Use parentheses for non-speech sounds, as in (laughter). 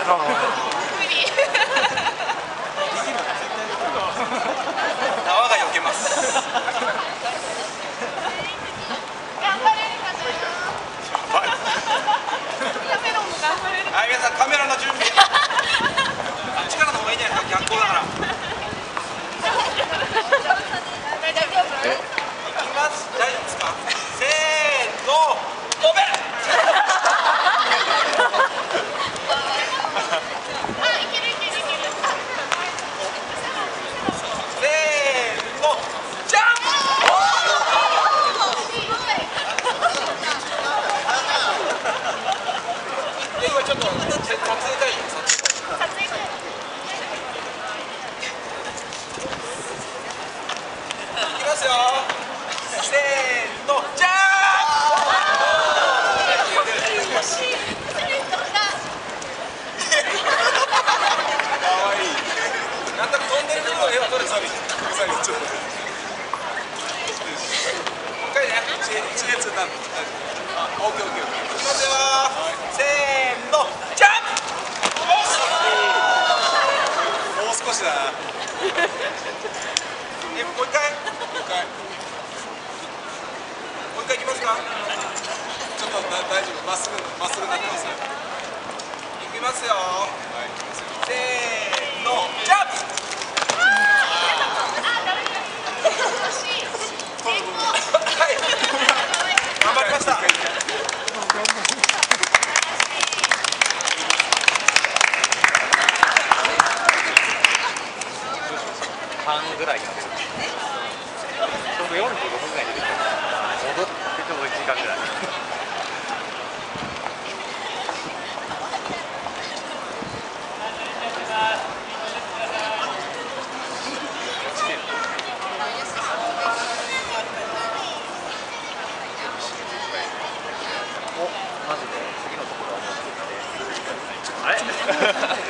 やろ (laughs) 無理縄が避けます頑張れるかなカメラも頑張れるはい皆さんカメラの準備あっちからの方がいいんじゃないですか逆光だから大丈夫いきます大丈夫ですかせーの飛べあいけるいけるいけるせーのジャンプすごいで今ちょっと撮影タイム撮影撮影会いきますよせーのジャン惜しいそれ飛んだか飛んでる部分は絵は撮れたりちょっともう一回ね知恵知恵つなんあオッケーオッケーオッケーいきますよせーのジャンプ！もう少しだな。えもう一回もう一回？もう一回いきますかちょっと大丈夫まっすぐまっすぐなってますよいきますよはいいきますよせーのジャンプ半ぐらいが出るちょうど45分ぐらいで出て戻ってちょうど1時間ぐらいおマジで次のところはもう作ってあれ？(laughs)